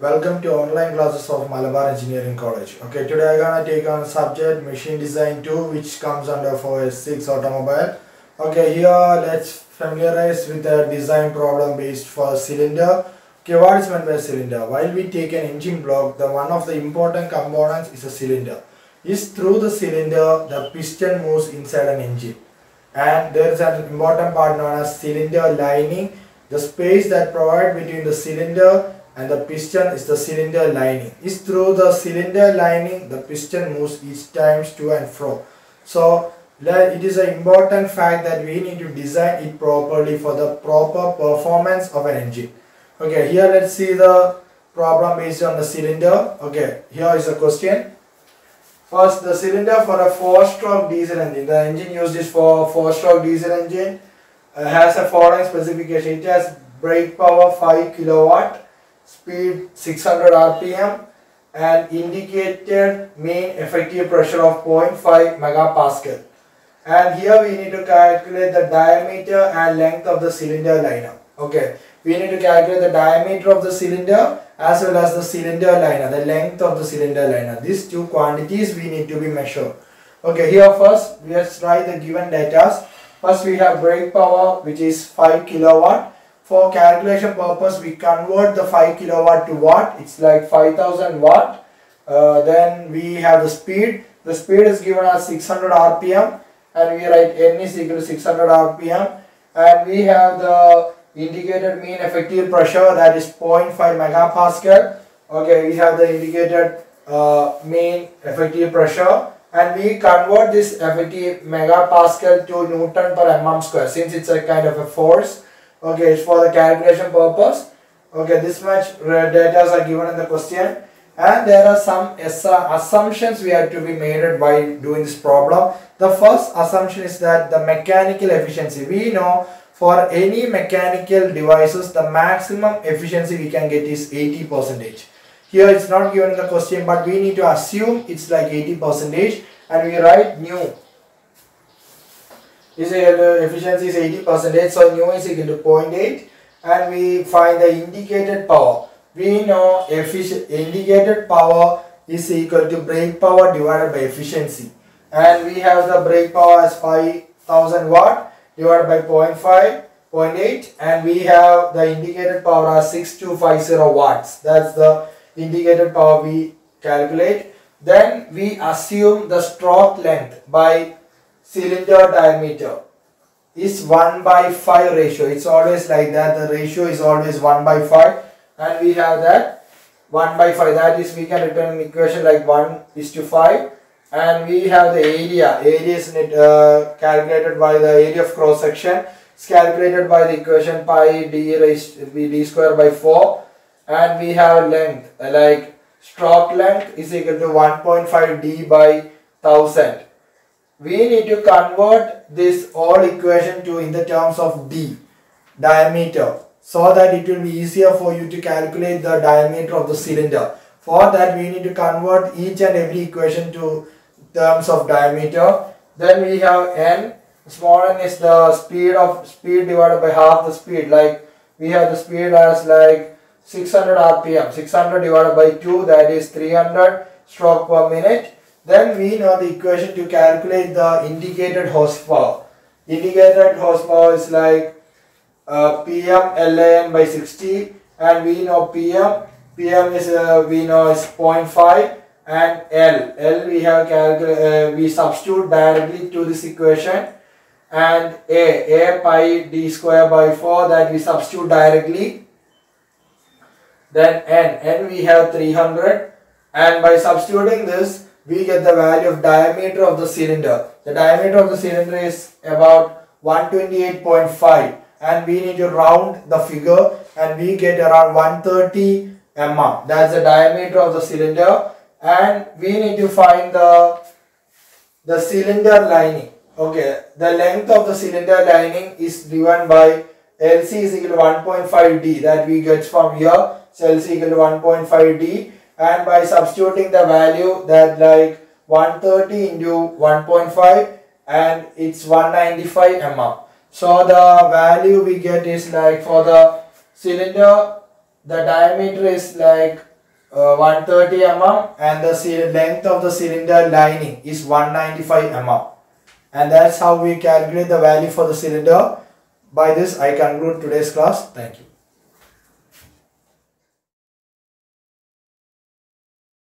Welcome to online classes of Malabar Engineering College. Okay, today I'm gonna take on subject machine design 2 which comes under for 6 automobile. Okay, here let's familiarize with a design problem based for cylinder. Okay, what is meant by cylinder? While we take an engine block, the one of the important components is a cylinder. Is through the cylinder the piston moves inside an engine and there is an important part known as cylinder lining. The space that provides between the cylinder and the piston is the cylinder lining. It's through the cylinder lining the piston moves each times to and fro. So it is an important fact that we need to design it properly for the proper performance of an engine. Okay, here let's see the problem based on the cylinder. Okay, here is a question. First, the cylinder for a four-stroke diesel engine. The engine used is for four-stroke diesel engine. Has a following specification. It has brake power 5 kilowatt, speed 600 rpm, and indicated mean effective pressure of 0.5 megapascal. And here we need to calculate the diameter and length of the cylinder liner. Okay, we need to calculate the diameter of the cylinder as well as the cylinder liner, the length of the cylinder liner. These two quantities we need to be measured. Okay, here first let's write the given data. First we have brake power which is 5 kilowatt. For calculation purpose we convert the 5 kilowatt to watt. It's like 5000 watt. Uh, then we have the speed. The speed is given as 600 rpm and we write n is equal to 600 rpm and we have the indicated mean effective pressure that is 0.5 megapascal okay we have the indicated uh, mean effective pressure and we convert this effective megapascal to newton per mm square since it's a kind of a force okay it's for the calculation purpose. Okay this much data are given in the question. And there are some assu- assumptions we have to be made by doing this problem. The first assumption is that the mechanical efficiency we know for any mechanical devices the maximum efficiency we can get is 80 percentage. Here it's not given in the question but we need to assume it's like 80 percentage. And we write nu is efficiency is 80 percentage so nu is equal to 0.8 and we find the indicated power. We know indicated power is equal to brake power divided by efficiency. And we have the brake power as 5000 watt divided by 0.5 0.8 and we have the indicated power as 6250 watts. That's the indicated power we calculate. Then we assume the stroke length by cylinder diameter is 1 by 5 ratio. It's always like that. The ratio is always 1 by 5 and we have that 1 by 5 that is we can return an equation like 1 is to 5 and we have the area. Area is uh, calculated by the area of cross section. It's calculated by the equation pi d raised b d square by 4 and we have length. Uh, like stroke length is equal to 1.5 d by 1000 we need to convert this whole equation to in the terms of d diameter so that it will be easier for you to calculate the diameter of the cylinder. For that we need to convert each and every equation to terms of diameter. Then we have n small n is the speed of speed divided by half the speed. Like we have the speed as like 600 rpm 600 divided by 2 that is 300 stroke per minute then we know the equation to calculate the indicated horsepower indicated horsepower is like uh, pm lan by 60 and we know pm pm is uh, we know is 0.5 and L. L we have calculated, uh, we substitute directly to this equation and A, A pi d square by 4 that we substitute directly. Then N, N we have 300 and by substituting this we get the value of diameter of the cylinder. The diameter of the cylinder is about 128.5 and we need to round the figure and we get around 130 mm. That's the diameter of the cylinder and we need to find the the cylinder lining okay the length of the cylinder lining is given by lc is equal to 1.5 d that we get from here so lc equal to 1.5 d and by substituting the value that like 130 into 1.5 and it's 195 mm so the value we get is like for the cylinder the diameter is like uh, 130 mm and the length of the cylinder lining is 195 mm. And that's how we calculate the value for the cylinder. By this I conclude today's class. Thank you.